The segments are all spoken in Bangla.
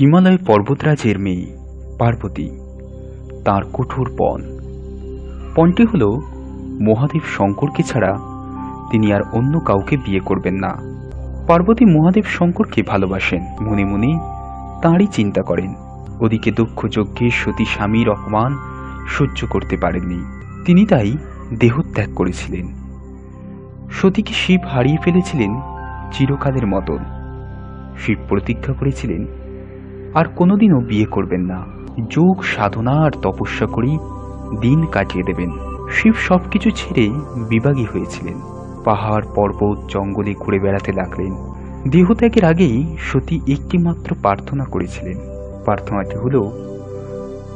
হিমালয় পর্বতরাজের মেয়ে, পার্বতী, তার কঠোর পণ। পণটি হল, মহাদেব শঙ্করকে ছাড়া তিনি আর অন্য কাউকে বিয়ে করবেন না। পার্বতী মহাদেব শঙ্করকে ভালোবাসেন, মনে মনে তাঁরই চিন্তা করেন। ওদিকে দক্ষ যজ্ঞে সতী স্বামীর অপমান সহ্য করতে পারেননি। তিনি তাই দেহত্যাগ করেছিলেন। সতীকে শিব হারিয়ে ফেলেছিলেন চিরকালের মতন। শিব প্রতিজ্ঞা করেছিলেন আর কোনোদিনও বিয়ে করবেন না। যোগ, সাধনা আর তপস্যা করেই দিন কাটিয়ে দেবেন। শিব সবকিছু ছেড়ে বিভাগী হয়েছিলেন। পাহাড়, পর্বত, জঙ্গলে ঘুরে বেড়াতে লাগলেন। দেহত্যাগের আগেই সতী একটি মাত্র প্রার্থনা করেছিলেন। প্রার্থনাটি হল,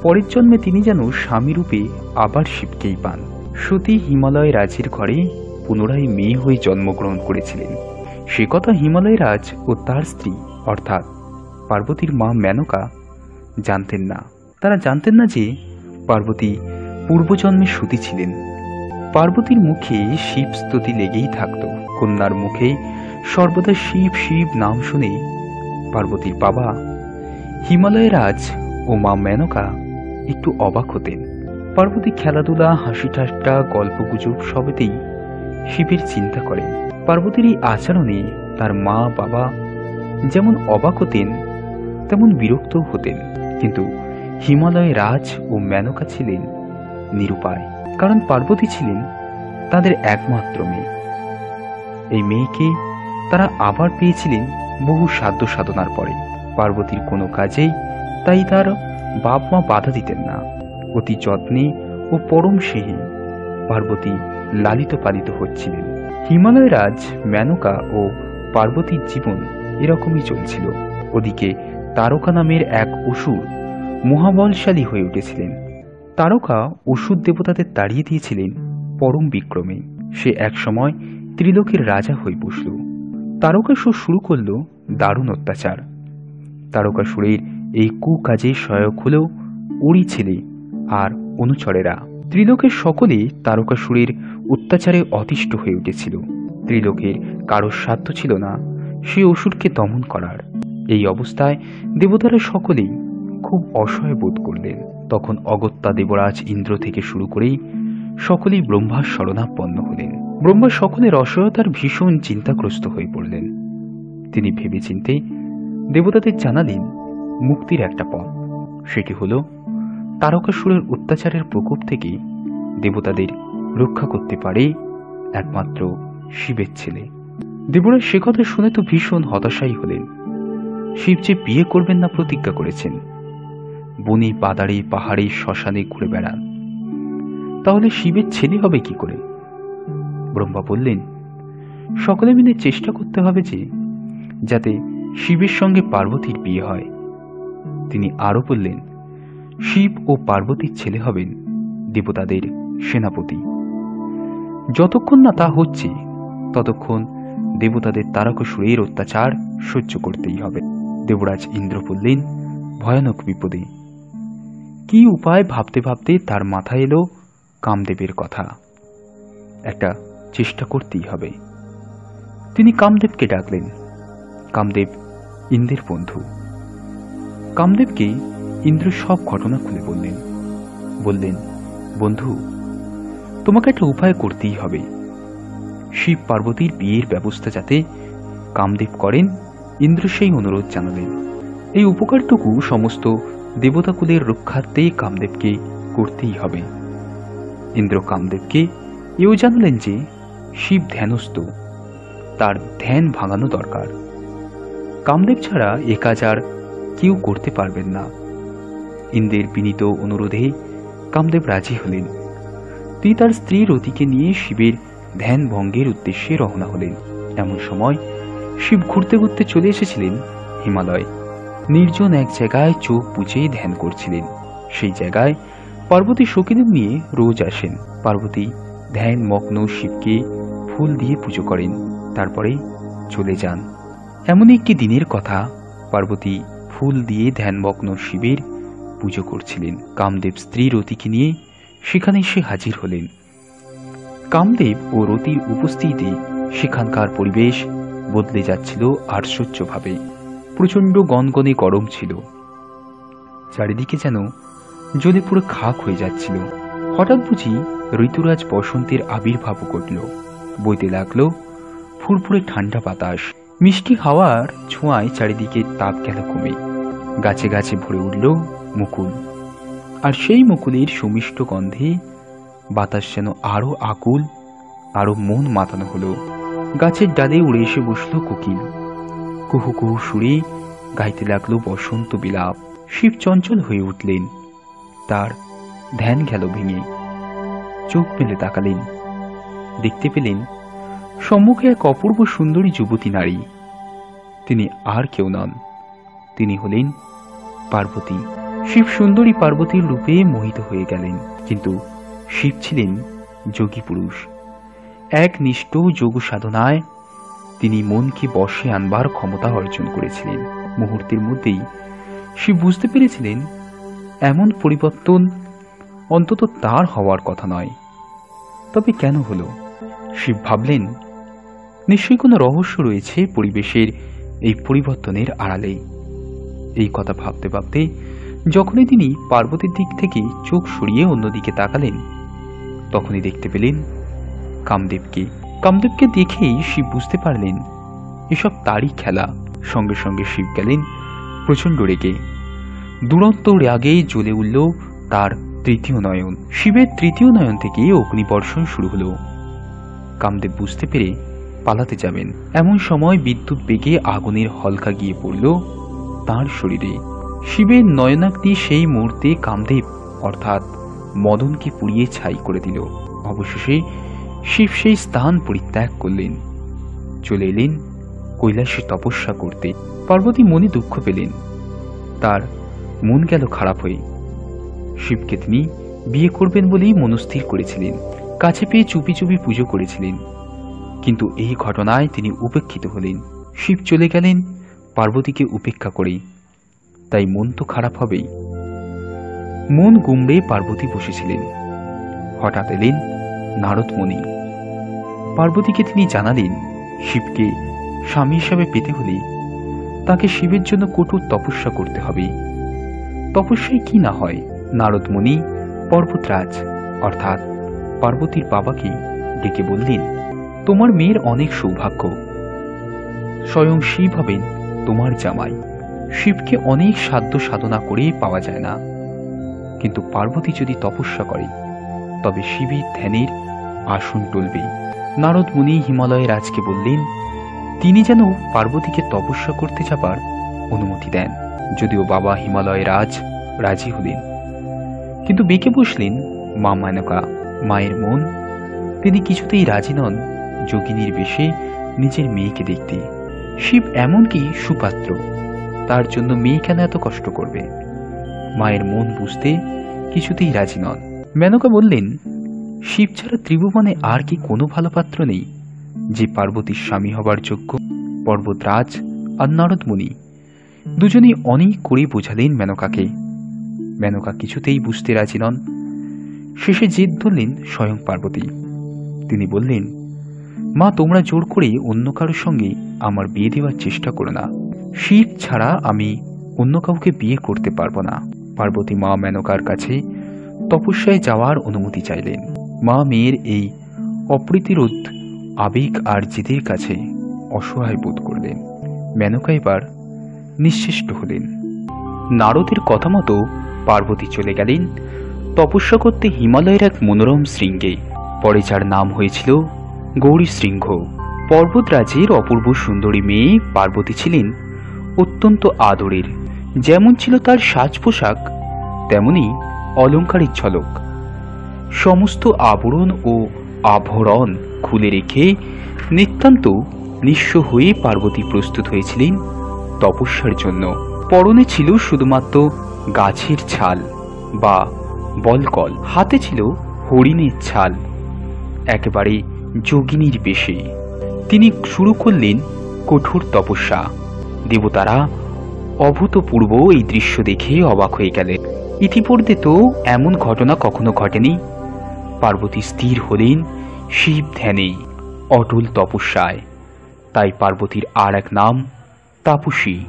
পরের জন্মে তিনি যেন স্বামীরূপে আবার শিবকেই পান। সতী হিমালয় রাজের ঘরে পুনরায় মেয়ে হয়ে জন্মগ্রহণ করেছিলেন। সে কথা হিমালয় রাজ ও তার স্ত্রী, অর্থাৎ পার্বতীর মা মেনকা জানতেন না। তারা জানতেন না যে পার্বতী পূর্বজন্মে সতী ছিলেন। পার্বতীর মুখে শিব স্তুতি লেগেই থাকত। কন্যার মুখে সর্বদা শিব শিব নাম শুনে পার্বতীর বাবা হিমালয় রাজ ও মা মেনকা একটু অবাক হতেন। পার্বতী খেলাধুলা হাসি ঠাট্টা গল্পগুজব সবেতেই শিবের চিন্তা করেন। পার্বতীর এই আচরণে তার মা বাবা যেমন অবাক হতেন তেমন বিরক্তও হতেন। কিন্তু হিমালয় রাজ ও মেনকা ছিলেন নিরুপায়, কারণ পার্বতী ছিলেন তাদের একমাত্র মেয়ে। এই মেয়েকে তারা আবার পেয়েছিলেন বহু সাধ্য সাধনার পরে। পার্বতীর কোনো কাজেই তাই তার বাপ মা বাধা দিতেন না। অতি যত্নে ও পরম স্নেহে পার্বতী লালিত পালিত হচ্ছিলেন। হিমালয় রাজ, মেনকা ও পার্বতীর জীবন এরকমই চলছিল। ওদিকে তারকা নামের এক অসুর মহাবলশালী হয়ে উঠেছিলেন। তারকা অসুর দেবতাদের তাড়িয়ে দিয়েছিলেন পরম বিক্রমে। সে একসময় ত্রিলোকের রাজা হয়ে বসল। তারকাসুর শুরু করল দারুণ অত্যাচার। তারকাসুরের এই কুকাজে সহায়ক হল ওরই ছেলে আর অনুচরেরা। ত্রিলোকের সকলে তারকাসুরের অত্যাচারে অতিষ্ঠ হয়ে উঠেছিল। ত্রিলোকের কারোর সাধ্য ছিল না। সে অসুরকে দমন করার। এই অবস্থায় দেবতারা সকলেই খুব অসহায় বোধ করলেন। তখন অগত্যা দেবরাজ ইন্দ্র থেকে শুরু করেই সকলেই ব্রহ্মার শরণাপন্ন হলেন। ব্রহ্মা সকলের অসহায়তার ভীষণ চিন্তাগ্রস্ত হয়ে পড়লেন। তিনি ভেবেচিন্তে দেবতাদের জানালেন মুক্তির একটা পথ। সেটি হল? তারকাসুরের অত্যাচারের প্রকোপ থেকে দেবতাদের রক্ষা করতে পারে একমাত্র শিবের ছেলে। দেবরাজ সে কথা শুনে তো ভীষণ হতাশাই হলেন। শিব যে বিয়ে করবেন না প্রতিজ্ঞা করেছেন। বনে, বাদারে, পাহাড়ে, শ্মশানে ঘুরে বেড়ান। তাহলে শিবের ছেলে হবে কি করে? ব্রহ্মা বললেন, সকলে মিলে চেষ্টা করতে হবে যে, যাতে শিবের সঙ্গে পার্বতীর বিয়ে হয়। তিনি আরও বললেন, শিব ও পার্বতীর ছেলে হবেন দেবতাদের সেনাপতি। যতক্ষণ না তা হচ্ছে, ততক্ষণ দেবতাদের তারকসুরের অত্যাচার সহ্য করতেই হবে। দেবরাজ ইন্দ্র বললেন, ভয়ানক বিপদে। কি উপায় ভাবতে ভাবতে তার মাথায় এলো কামদেবের কথা। একটা চেষ্টা করতেই হবে। তিনি কামদেবকে ডাকলেন, কামদেব, ইন্দ্রের বন্ধু। কামদেবকে ইন্দ্র সব ঘটনা খুলে বললেন বললেন, বন্ধু, তোমাকে একটা উপায় করতেই হবে। শিব পার্বতীর বিয়ের ব্যবস্থা যাতে কামদেব করেন ইন্দ্র সেই অনুরোধ জানালেন। এই উপকারটুকু সমস্ত দেবতাকুলের রক্ষার্থে কামদেবকে করতেই হবে। ইন্দ্র কামদেবকে এও জানালেন যে, শিব ধ্যানস্থ, তার ধ্যান ভাঙানো দরকার। কামদেব ছাড়া এ কাজ আর কেউ করতে পারবেন না। ইন্দ্রের বিনীত অনুরোধে কামদেব রাজি হলেন। তিনি তার স্ত্রী রতিকে নিয়ে শিবের ধ্যান ভঙ্গের উদ্দেশ্যে রওনা হলেন। এমন সময় শিব ঘুরতে ঘুরতে চলে এসেছিলেন হিমালয়। নির্জন এক জায়গায় চোখ বুঝে ধ্যান করছিলেন। সেই জায়গায় পার্বতী সখীদের নিয়ে রোজ আসেন। পার্বতী ধ্যান মগ্ন শিবকে ফুল দিয়ে পুজো করেন, তারপরে চলে যান। এমন একটি দিনের কথা পার্বতী ফুল দিয়ে ধ্যানমগ্ন শিবের পুজো করছিলেন। কামদেব স্ত্রী রতিকে নিয়ে সেখানে এসে হাজির হলেন। কামদেব ও রতির উপস্থিতিতে সেখানকার পরিবেশ বদলে যাচ্ছিল আশ্চর্যভাবে প্রচণ্ড গনগনে গরম ছিল। চারিদিকে যেন জ্বলে পুরো খাক হয়ে যাচ্ছিল। হঠাৎ বুঝি ঋতুরাজ বসন্তের আবির্ভাব ঘটল। বইতে লাগল, ফুরফুরে ঠান্ডা বাতাস। মিষ্টি হাওয়ার ছোঁয়ায় চারিদিকে তাপ গেল কমে গাছে গাছে ভরে উঠল মুকুল। আর সেই মুকুলের সুমিষ্ট গন্ধে বাতাস যেন আরও আকুল, আরও মন মাতানো হলো। গাছের ডালে উড়ে এসে বসল কোকিল। কুহু কুহু সুরে গাইতে লাগল বসন্ত বিলাপ। শিব চঞ্চল হয়ে উঠলেন। তার ধ্যান গেল ভেঙে। চোখ মেলে তাকালেন। দেখতে পেলেন সম্মুখে এক অপূর্ব সুন্দরী যুবতী নারী। তিনি আর কেউ নন। তিনি হলেন পার্বতী। শিব সুন্দরী পার্বতীর রূপে মোহিত হয়ে গেলেন। কিন্তু শিব ছিলেন যোগী পুরুষ। এক নিষ্ঠ যোগ সাধনায় তিনি মনকে বশে আনবার ক্ষমতা অর্জন করেছিলেন। মুহূর্তের মধ্যেই শিব বুঝতে পেরেছিলেন, এমন পরিবর্তন অন্তত তার হওয়ার কথা নয়। তবে কেন হলো? শিব ভাবলেন, নিশ্চয়ই কোনো রহস্য রয়েছে পরিবেশের এই পরিবর্তনের আড়ালে এই কথা ভাবতে ভাবতে যখনই তিনি পার্বতীর দিক থেকে চোখ সরিয়ে অন্যদিকে তাকালেন, তখনই দেখতে পেলেন কামদেবকে। কামদেবকে দেখেই শিব বুঝতে পারলেন, এসব তারই খেলা। সঙ্গে সঙ্গে শিব গেলেন প্রচণ্ড রেগে। দুরন্ত রাগে জ্বলে উঠল তার তৃতীয় নয়ন। শিবের তৃতীয় নয়ন থেকে অগ্নিবর্ষণ শুরু হলো। কামদেব বুঝতে পেরে পালাতে যাবেন। এমন সময় বিদ্যুৎ বেগে আগুনের হলকা গিয়ে পড়ল তার শরীরে। শিবের নয়নাগ্নি সেই মুহূর্তে কামদেব অর্থাৎ মদনকে পুড়িয়ে ছাই করে দিল। অবশেষে শিব সেই স্থান পরিত্যাগ করলেন। চলে এলেন কৈলাসে তপস্যা করতে। পার্বতী মনে দুঃখ পেলেন। তার মন গেল খারাপ হয়ে। শিবকে তিনি বিয়ে করবেন বলেই মনস্থির করেছিলেন। কাছে পেয়ে চুপি চুপি পুজো করেছিলেন। কিন্তু এই ঘটনায় তিনি উপেক্ষিত হলেন। শিব চলে গেলেন পার্বতীকে উপেক্ষা করে তাই মন তো খারাপ হবেই। মন গুমড়ে পার্বতী বসেছিলেন। হঠাৎ এলেন নারদমণি। পার্বতীকে তিনি জানালেন, শিবকে স্বামী হিসাবে পেতে হলে তাকে শিবের জন্য কঠোর তপস্যা করতে হবে। তপস্যায় কি না হয়, নারদমণি পর্বতরাজ, অর্থাৎ পার্বতীর বাবাকে ডেকে বললেন, তোমার মেয়ের অনেক সৌভাগ্য। স্বয়ং শিব হবেন তোমার জামাই। শিবকে অনেক সাধ্য সাধনা করে পাওয়া যায় না। কিন্তু পার্বতী যদি তপস্যা করে, তবে শিবের ধ্যানের আসন টলবে নারদ মুনি হিমালয়ের রাজকে বললেন, তিনি যেন পার্বতীকে তপস্যা করতে যাবার অনুমতি দেন, যদিও বাবা হিমালয় রাজ রাজি হলেন। কিন্তু বেঁকে বসলেন মা মানকা, মায়ের মন। তিনি কিছুতেই রাজি নন যোগিনীর বেশে নিজের মেয়েকে দেখতে। শিব এমনকি সুপাত্র, তার জন্য মেয়ে কেন এত কষ্ট করবে? মায়ের মন বুঝতে কিছুতেই রাজি নন। মেনকা বললেন শিব ছাড়া ত্রিভুবনে আর কি কোনো ভালো পাত্র নেই। যে পার্বতীর স্বামী হবার যোগ্য পর্বতরাজ আর নারদমণি। দুজনেই অনেক করে বোঝালেন মেনকাকে। মেনকা কিছুতেই বুঝতে রাজি নন। শেষে জেদ ধরলেন স্বয়ং পার্বতী। তিনি বললেন, মা, তোমরা জোর করে অন্য কারোর সঙ্গে আমার বিয়ে দেওয়ার চেষ্টা করো না। শিব ছাড়া আমি অন্য কাউকে বিয়ে করতে পারব না। পার্বতী মা মেনকার কাছে তপস্যায় যাওয়ার অনুমতি চাইলেন। মা মেয়ের এই অপ্রীতিরোধ আবেগ আর জেদের কাছে অসহায় বোধ করলেন। মেনকা এবার নিঃশেষ্ট হলেন। নারদের কথা মতো পার্বতী চলে গেলেন। তপস্যা করতে হিমালয়ের এক মনোরম শৃঙ্গে। পরে যার নাম হয়েছিল গৌরী শৃঙ্গ পর্বতরাজের অপূর্ব সুন্দরী মেয়ে পার্বতী ছিলেন অত্যন্ত আদরের। যেমন ছিল তার সাজ পোশাক, তেমনি অলঙ্কারের ঝলক। সমস্ত আবরণ ও আভরণ খুলে রেখে নিতান্ত নিঃস্ব হয়ে পার্বতী প্রস্তুত হয়েছিলেন তপস্যার জন্য। পরনে ছিল শুধুমাত্র গাছের ছাল বা বলকল। হাতে ছিল হরিণের ছাল, একেবারে যোগিনীর বেশে। তিনি শুরু করলেন কঠোর তপস্যা। দেবতারা অভূতপূর্ব এই দৃশ্য দেখে অবাক হয়ে গেলেন। ইতিপূর্বে তো এমন ঘটনা কখনো ঘটেনি। পার্বতী স্থির হলেন, শিব ধ্যানে অটল তপস্যায়। তাই পার্বতীর আর এক নাম তাপসী।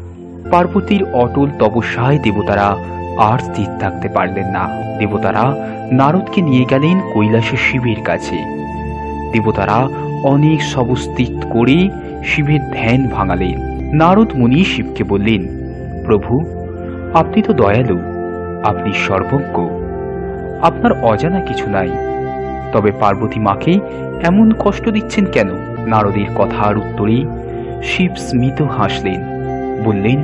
পার্বতীর অটল তপস্যায় দেবতারা আর স্থির থাকতে পারলেন না। দেবতারা নারদকে নিয়ে গেলেন কৈলাসে শিবের কাছে। দেবতারা অনেক সবস্থিত করে শিবের ধ্যান ভাঙালেন। নারদ মুনি শিবকে বললেন, প্রভু, আপনি তো দয়ালু, আপনি সর্বজ্ঞ। আপনার অজানা কিছু নাই। তবে পার্বতী মাকে এমন কষ্ট দিচ্ছেন কেন? নারদের কথার উত্তরে শিব স্মিত হাসলেন। বললেন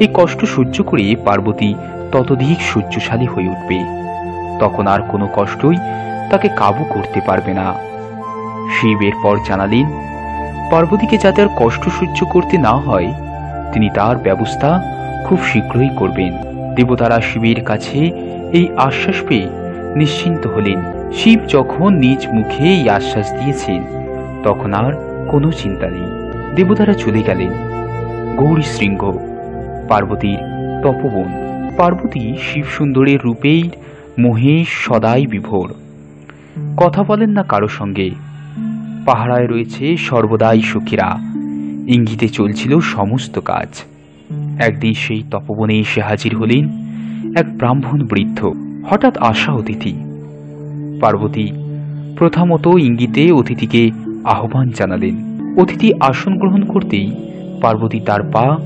এই কষ্ট সহ্য করে পার্বতী ততধিক সহ্যশালী হয়ে উঠবে। তখন আর কোনো কষ্টই তাকে কাবু করতে পারবে না। শিব এরপর জানালেন, পার্বতীকে যাতে আর কষ্ট সহ্য করতে না হয়, তিনি তার ব্যবস্থা খুব শীঘ্রই করবেন। দেবতারা শিবের কাছে এই আশ্বাস পেয়ে নিশ্চিন্ত হলেন। শিব যখন নিজ মুখে এই আশ্বাস দিয়েছেন, তখন আর কোনো চিন্তা নেই। দেবতারা চলে গেলেন। গৌরী শৃঙ্গ পার্বতীর তপবন, পার্বতী শিব সুন্দরের রূপেই মোহে সদাই বিভোর। কথা বলেন না কারও সঙ্গে। পাহারায় রয়েছে সর্বদাই সখীরা। ইঙ্গিতে চলছিল সমস্ত কাজ। একদিন সেই তপবনে এসে হাজির হলেন এক ব্রাহ্মণ বৃদ্ধ। হঠাৎ আশা অতিথি। পার্বতী, প্রথমত ইঙ্গিতে অতিথিকে আহ্বান জানালেন। অতিথি আসন গ্রহণ করতেই পার্বতী তার পা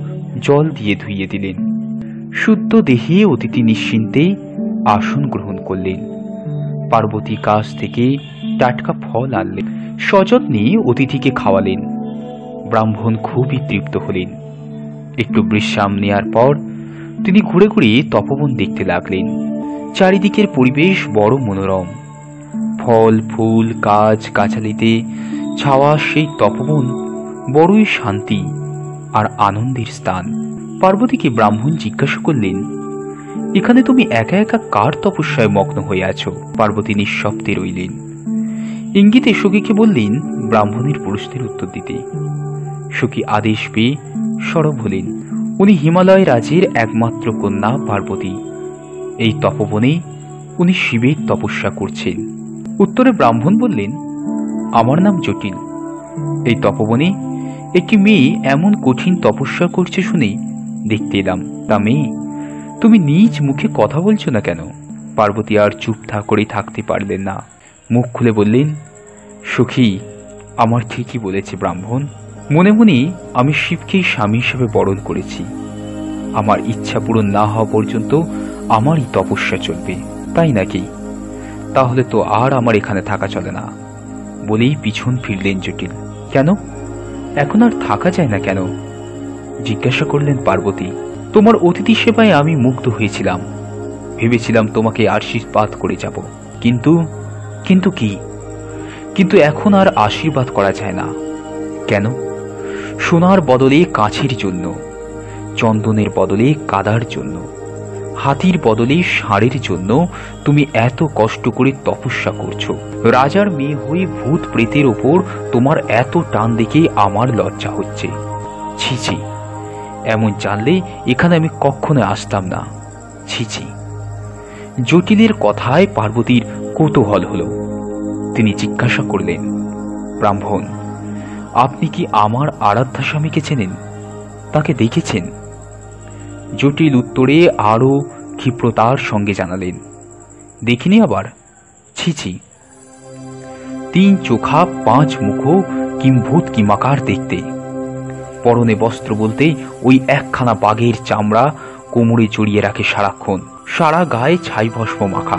জল দিয়ে ধুইয়ে দিলেন। শুদ্ধ দেহে অতিথি নিশ্চিন্তে আসন গ্রহণ করলেন। পার্বতী কাছ থেকে টাটকা ফল আনলেন। সযত্নে অতিথিকে খাওয়ালেন। ব্রাহ্মণ খুবই তৃপ্ত হলেন। একটু বিশ্রাম নেয়ার পর তিনি ঘুরে ঘুরে তপবন দেখতে লাগলেন। চারিদিকের পরিবেশ বড় মনোরম। ফল, ফুল, গাছ, গাছালিতে ছাওয়া সেই তপবন বড়ই শান্তি আর আনন্দের স্থান। পার্বতীকে ব্রাহ্মণ জিজ্ঞাসা করলেন, এখানে তুমি একা একা কার তপস্যায় মগ্ন হয়ে আছো? পার্বতী নিঃশব্দে রইলেন। ইঙ্গিতে সখীকে বললেন, ব্রাহ্মণের পুরুষদের উত্তর দিতে। সখী আদেশ পেয়ে সরব হলেন। উনি হিমালয় রাজের একমাত্র কন্যা পার্বতী। এই তপবনে উনি শিবের তপস্যা করছেন। উত্তরে ব্রাহ্মণ বললেন, আমার নাম জটিল। এই তপবনে একটি মেয়ে এমন কঠিন তপস্যা করছে শুনে দেখতে এলাম। তা মেয়ে, তুমি নিজ মুখে কথা বলছো না কেন? পার্বতী আর চুপ থা করে থাকতে পারলেন না। মুখ খুলে বললেন, সখী, আমার ঠিকই বলেছে ব্রাহ্মণ। মনে মনে আমি শিবকেই স্বামী হিসেবে বরণ করেছি। আমার ইচ্ছা পূরণ না হওয়া পর্যন্ত আমারই তপস্যা চলবে। তাই নাকি? তাহলে তো আর আমার এখানে থাকা চলে না। বলেই পিছন ফিরলেন জটিল। কেন? এখন আর থাকা যায় না কেন? জিজ্ঞাসা করলেন পার্বতী, তোমার অতিথি সেবায় আমি মুগ্ধ হয়েছিলাম। ভেবেছিলাম তোমাকে আশীর্বাদ করে যাব। কিন্তু কিন্তু কি? কিন্তু এখন আর আশীর্বাদ করা যায় না। কেন? সোনার বদলে কাছের জন্য, চন্দনের বদলে কাদার জন্য। হাতির বদলে ষাঁড়ের জন্য তুমি এত কষ্ট করে তপস্যা করছ। রাজার মেয়ে হয়ে ভূত প্রেতের ওপর তোমার এত টান দেখে আমার লজ্জা হচ্ছে। ছি এমন জানলে এখানে আমি কখনো আসতাম না। ছি, জটিলের কথায় পার্বতীর কৌতূহল হলো। তিনি জিজ্ঞাসা করলেন, ব্রাহ্মণ, আপনি কি আমার আরাধ্যা স্বামীকে চেনেন? তাকে দেখেছেন? জটিল উত্তরে আরও ক্ষিপ্রতার সঙ্গে জানালেন। দেখিনি আবার। ছি ছি। তিন চোখা, পাঁচ মুখ, কিম্ভূত, কিমাকার দেখতে। পরনে বস্ত্র বলতে ওই একখানা বাঘের চামড়া কোমরে জড়িয়ে রাখে সারাক্ষণ। সারা গায়ে ছাই ভস্ম মাখা।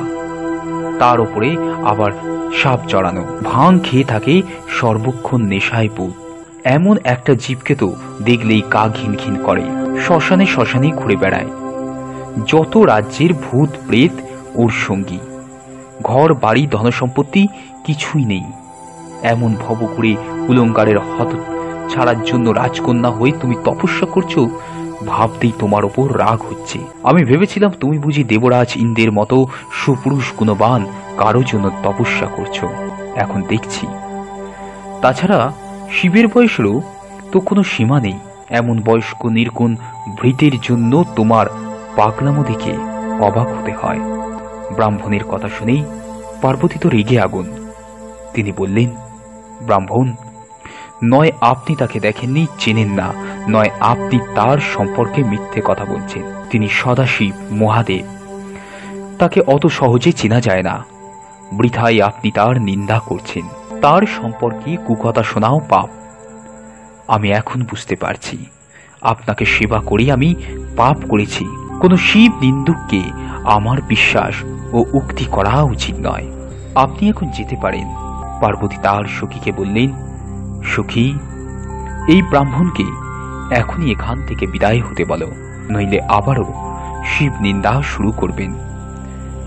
তার উপরে আবার সাপ চড়ানো। ভাং খেয়ে থাকে সর্বক্ষণ নেশায় পুত। এমন একটা জীবকে তো দেখলেই কা ঘিন ঘিন করে। শ্মশানে শ্মশানে ঘুরে বেড়ায়। যত রাজ্যের ভূত, প্রেত, ওর সঙ্গী। ঘর, বাড়ি, ধনসম্পত্তি কিছুই নেই। এমন ভব করে উলঙ্কারের হত ছাড়ার জন্য রাজকন্যা হয়ে তুমি তপস্যা করছ, ভাবতেই তোমার ওপর রাগ হচ্ছে। আমি ভেবেছিলাম তুমি বুঝি দেবরাজ ইন্দ্রের মতো সুপুরুষ গুণবান কারও জন্য তপস্যা করছ। এখন দেখছি। তাছাড়া শিবের বয়সেরও তো কোনো সীমা নেই। এমন বয়স্ক নির্গুণ ভৃতের জন্য তোমার পাগলামো দেখে অবাক হতে হয়। ব্রাহ্মণের কথা শুনেই পার্বতী তো রেগে আগুন। তিনি বললেন, ব্রাহ্মণ, নয় আপনি তাকে দেখেননি, চেনেন না। নয় আপনি তার সম্পর্কে মিথ্যে কথা বলছেন। তিনি সদাশিব, মহাদেব। তাকে অত সহজে চেনা যায় না। বৃথায় আপনি তার নিন্দা করছেন। তার সম্পর্কে কুকথা শোনাও পাপ। আমি এখন বুঝতে পারছি। আপনাকে সেবা করে আমি, পাপ করেছি। কোনো শিব নিন্দুককে আমার বিশ্বাস ও উক্তি করা উচিত নয়। আপনি এখন যেতে পারেন। পার্বতী তার সখীকে বললেন, সখী, এই ব্রাহ্মণকে এখনই এখান থেকে বিদায় হতে বলো, নইলে আবারও শিব নিন্দা শুরু করবেন।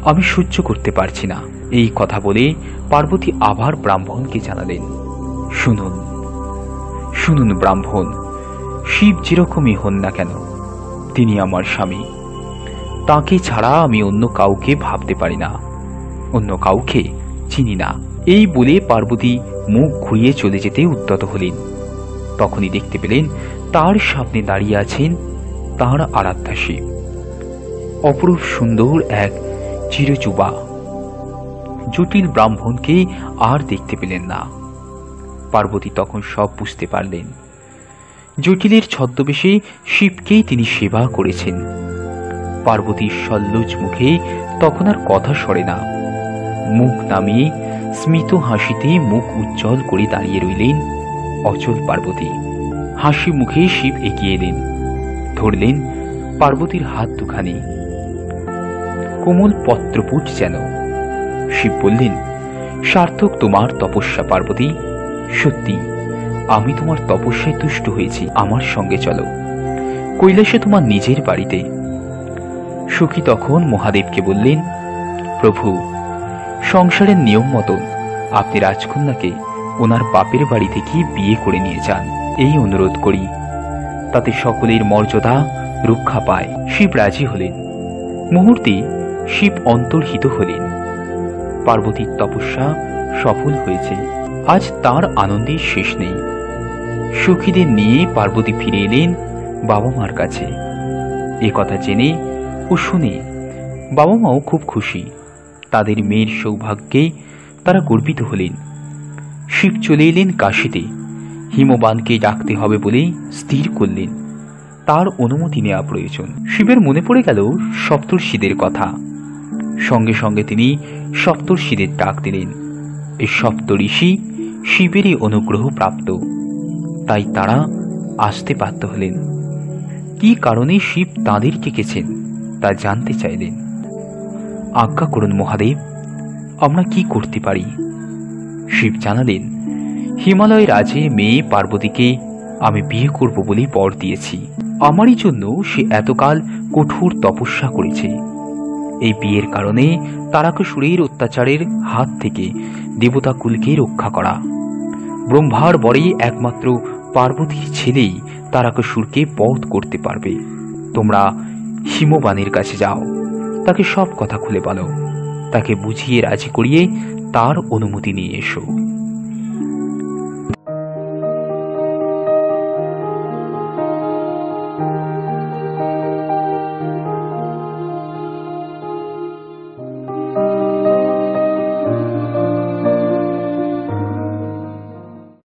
আমি সহ্য করতে পারছি না। এই কথা বলে পার্বতী আবার ব্রাহ্মণকে জানালেন। শুনুন শুনুন ব্রাহ্মণ, শিব যেরকমই হন না কেন, তিনি আমার স্বামী। তাকে ছাড়া আমি অন্য কাউকে ভাবতে পারি না, অন্য কাউকে চিনি না। এই বলে পার্বতী মুখ ঘুরিয়ে চলে যেতে উদ্যত হলেন। তখনই দেখতে পেলেন তার সামনে দাঁড়িয়ে আছেন তাঁর আরাধ্যা শিব। অপরূপ সুন্দর এক চিরচুবা জটিল ব্রাহ্মণকে আর দেখতে পেলেন না। পার্বতী তখন সব বুঝতে পারলেন। জটিলের ছদ্মবেশে শিবকেই তিনি সেবা করেছেন। পার্বতীর সল্লজ মুখে তখন আর কথা সরে না। মুখ নামিয়ে স্মিত হাসিতে মুখ উজ্জ্বল করে দাঁড়িয়ে রইলেন অচল পার্বতী। হাসি মুখে শিব এগিয়ে এলেন, ধরলেন পার্বতীর হাত দুখানি। কোমল পত্রপুট যেন। শিব বললেন, সার্থক তোমার তপস্যা পার্বতী। সত্যি, আমি তোমার তপস্যায় তুষ্ট হয়েছি, আমার সঙ্গে চলো। কৈলাসে তোমার নিজের বাড়িতে। সখী তখন মহাদেবকে বললেন, প্রভু, সংসারের নিয়ম মতন আপনি রাজকন্যাকে ওনার বাপের বাড়ি থেকে বিয়ে করে নিয়ে যান। এই অনুরোধ করি। তাতে সকলের মর্যাদা, রক্ষা পায়। শিব রাজি হলেন। মুহূর্তে শিব অন্তর্হিত হলেন। পার্বতীর তপস্যা সফল হয়েছে। আজ তার আনন্দের শেষ নেই। সুখীদের নিয়ে পার্বতী ফিরে এলেন বাবা মার কাছে। এ কথা জেনে ও শুনে বাবা মাও খুব খুশি। তাদের মেয়ের সৌভাগ্যে তারা গর্বিত হলেন। শিব চলে এলেন কাশিতে। হিমবানকে ডাকতে হবে বলে স্থির করলেন। তার অনুমতি নেওয়া প্রয়োজন। শিবের মনে পড়ে গেল সপ্তর্ষিদের কথা। সঙ্গে সঙ্গে তিনি সপ্তর্ষিদের ডাক দিলেন। এই সপ্তঋষি শিবেরই অনুগ্রহ প্রাপ্ত। তাই তারা আসতে বাধ্য হলেন। কি কারণে শিব তাঁদের ডেকেছেন, তা জানতে চাইলেন। আজ্ঞা করুন মহাদেব, আমরা কি করতে পারি? শিব জানালেন, হিমালয় রাজে মেয়ে পার্বতীকে আমি বিয়ে করব বলে বর দিয়েছি। আমারই জন্য সে এতকাল কঠোর তপস্যা করেছে। এই বিয়ের কারণে তারাকসুরের অত্যাচারের হাত থেকে দেবতা কুলকে রক্ষা করা। ব্রহ্মার বরে একমাত্র পার্বতীর ছেলেই তারাকসুরকে বধ করতে পারবে। তোমরা হিমবানের কাছে যাও, তাকে সব কথা খুলে বলো, তাকে বুঝিয়ে রাজি করিয়ে তার অনুমতি নিয়ে এসো।